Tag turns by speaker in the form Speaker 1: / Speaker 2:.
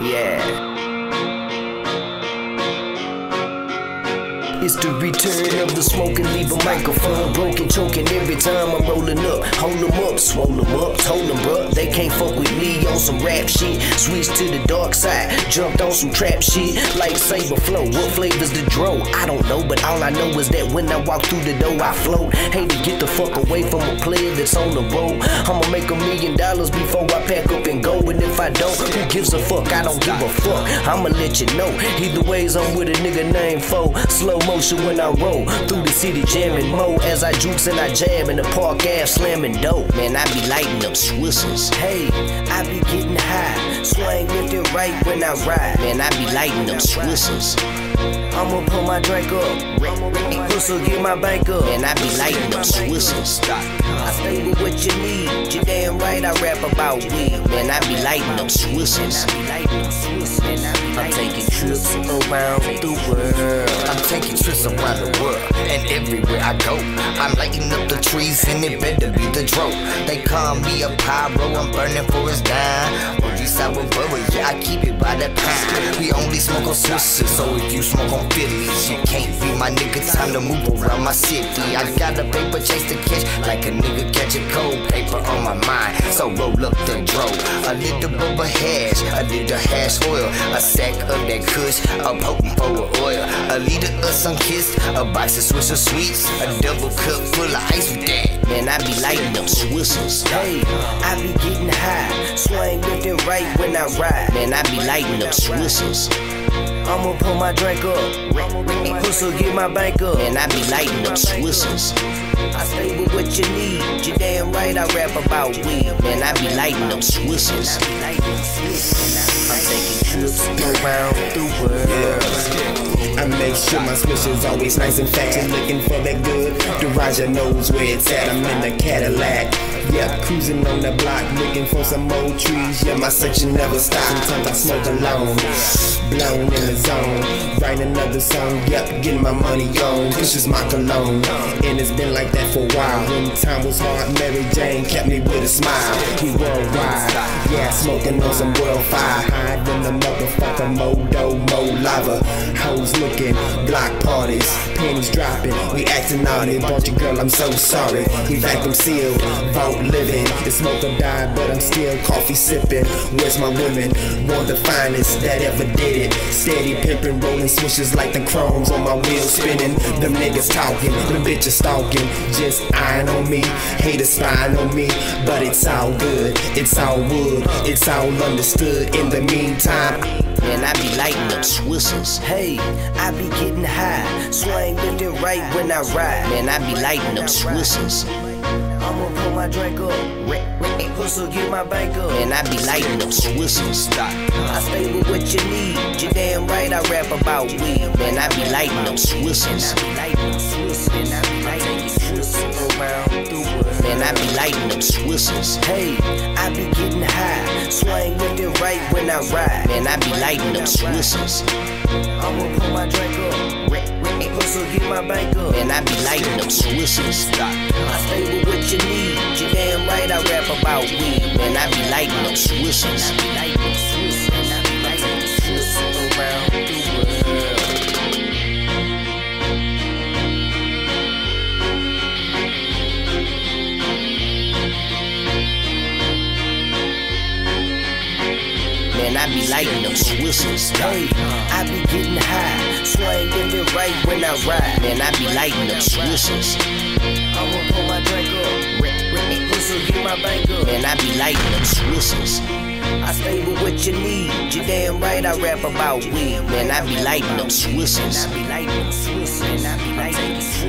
Speaker 1: Yeah. It's the return of the smoking, leave a microphone broken, choking every time I'm rolling up. Hold them up, swole them up, told them, they can't fuck with me on some rap shit. Switch to the dark side, jumped on some trap shit, like Saber Flow. What flavor's the dro? I don't know, but all I know is that when I walk through the door, I float. Hate to get the fuck away from a player that's on the road. I'ma make a million dollars before I pack up and go, and if I don't, who gives a fuck? I don't give a fuck. I'ma let you know. Either ways, I'm with a nigga named Foe. Slow motion when I roll through the city, jamming mo as I jukes and I jam in the park, ass slamming dope. Man, I be lighting up Swishers. Hey, I be getting high, swing left and right when I ride. Man, I be lighting up Swishers. I'ma pull my drink up, whistle get my bank up, and I be lighting up Swishers. I stay with what you need, you damn right I rap about weed, man. I be lighting up Swishers. I'm taking trips around the world.
Speaker 2: I'm taking trips around the world, and everywhere I go, I'm lighting up the trees, and it better be the dro. They call me a pyro, I'm burning for his dime. Or these sour bubble, yeah, I keep it by the pound. We only smoke on Swishers, so if you smoke on Phillies, you can't be my nigga. Time to move around my city. I got a paper chase to catch, like a nigga catch a cold paper on my mind. So roll up a little bubble hash, a little hash oil, a sack of that kush, a potent for oil, a liter of sun kissed, a box of Swisher sweets, a double cup full of ice with that.
Speaker 1: Man, I be lighting up. Swishers. Hey, I be getting high, swing left and right when I ride. Man, I be lighting up Swishers. I'ma pull my drink up, whistle get my bank up, and I be lighting up Swishers. I stay with what you need, you damn right I rap about weed, man. I be lighting up Swishers. I'm taking trips around the world.
Speaker 3: I make sure my switch always nice and fat. You're looking for that good. Daraja knows where it's at. I'm in the Cadillac. Yeah, cruising on the block, looking for some old trees. Yeah, my section never stops. Sometimes I smoke alone, blown in the zone. Write another song, yep, getting my money on. This is my cologne, and it's been like that for a while. When time was hard, Mary Jane kept me with a smile. We worldwide, yeah, smoking on some world fire. High than the motherfucker, Modo, Mo lava. Hoes looking, block parties, pennies dropping. We acting naughty, bunch of girl, I'm so sorry. We vacuum sealed, vault living. The smoke or die, but I'm still coffee sipping. Where's my women? One of the finest that ever did it. Steady pimping, rolling swishes like the chromes on my wheels spinning. Them niggas talking, them bitches stalking, just eyeing on me. Haters spying on me, but it's all good. It's all wood, it's all understood. In the meantime,
Speaker 1: And I be lighting up Swishers. Hey, I be getting high, swing left and right when I ride. Man, I be lighting up Swishers. I'ma pull my drink up, whistle get my bank up, and I be lighting up Swishers. I stay with what you need, you damn right I rap about weed. Man, I be lighting up Swishers. around the world. Man, I be lighting up Swishers. Hey, I be getting high, swing left and right when I ride. and I be lighting up Swishers. I'ma pull my drink up, whistle get my bank up, and I be lighting up Swishers. I stay with what you need, you damn right I rap about weed. And I be lighting up Swishers. I be lighting up Swishers. Hey, I be getting high, left and right when I ride. Man, I be lighting up Swishers. I'ma pull my drink up, whistle get my bank up. Man, I be lighting up Swishers. I stay with what you need, you damn right I rap about weed. Man, I be lighting up Swishers. I be lighting up Swishers. I be lighting around